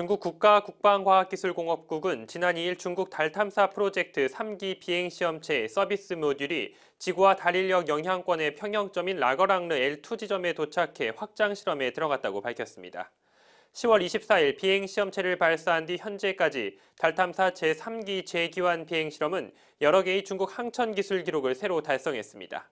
중국 국가국방과학기술공업국은 지난 2일 중국 달 탐사 프로젝트 3기 비행시험체 서비스 모듈이 지구와 달 인력 영향권의 평형점인 라거랑르 L2 지점에 도착해 확장 실험에 들어갔다고 밝혔습니다. 10월 24일 비행시험체를 발사한 뒤 현재까지 달 탐사 제3기 재기환 비행실험은 여러 개의 중국 항천 기술 기록을 새로 달성했습니다.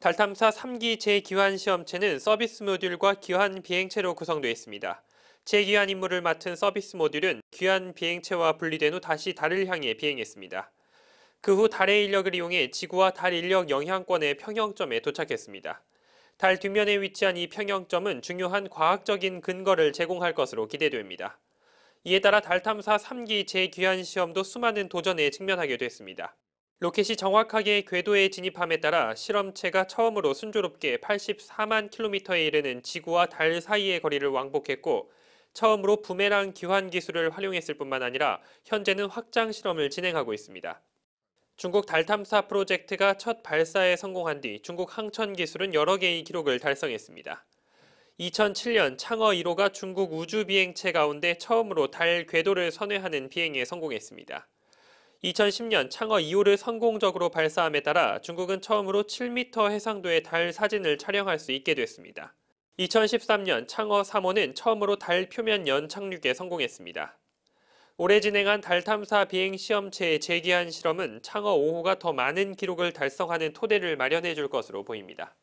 달 탐사 3기 재기환 시험체는 서비스 모듈과 기환 비행체로 구성되어 있습니다. 재귀환 임무를 맡은 서비스 모듈은 귀환 비행체와 분리된 후 다시 달을 향해 비행했습니다. 그 후 달의 인력을 이용해 지구와 달 인력 영향권의 평형점에 도착했습니다. 달 뒷면에 위치한 이 평형점은 중요한 과학적인 근거를 제공할 것으로 기대됩니다. 이에 따라 달 탐사 3기 재귀환 시험도 수많은 도전에 직면하게 됐습니다. 로켓이 정확하게 궤도에 진입함에 따라 실험체가 처음으로 순조롭게 84만 킬로미터에 이르는 지구와 달 사이의 거리를 왕복했고 처음으로 부메랑 기환 기술을 활용했을 뿐만 아니라 현재는 확장 실험을 진행하고 있습니다. 중국 달 탐사 프로젝트가 첫 발사에 성공한 뒤 중국 항천 기술은 여러 개의 기록을 달성했습니다. 2007년 창어 1호가 중국 우주 비행체 가운데 처음으로 달 궤도를 선회하는 비행에 성공했습니다. 2010년 창어 2호를 성공적으로 발사함에 따라 중국은 처음으로 7m 해상도의 달 사진을 촬영할 수 있게 됐습니다. 2013년 창어 3호는 처음으로 달 표면 연 착륙에 성공했습니다. 올해 진행한 달 탐사 비행 시험체의 재기한 실험은 창어 5호가 더 많은 기록을 달성하는 토대를 마련해 줄 것으로 보입니다.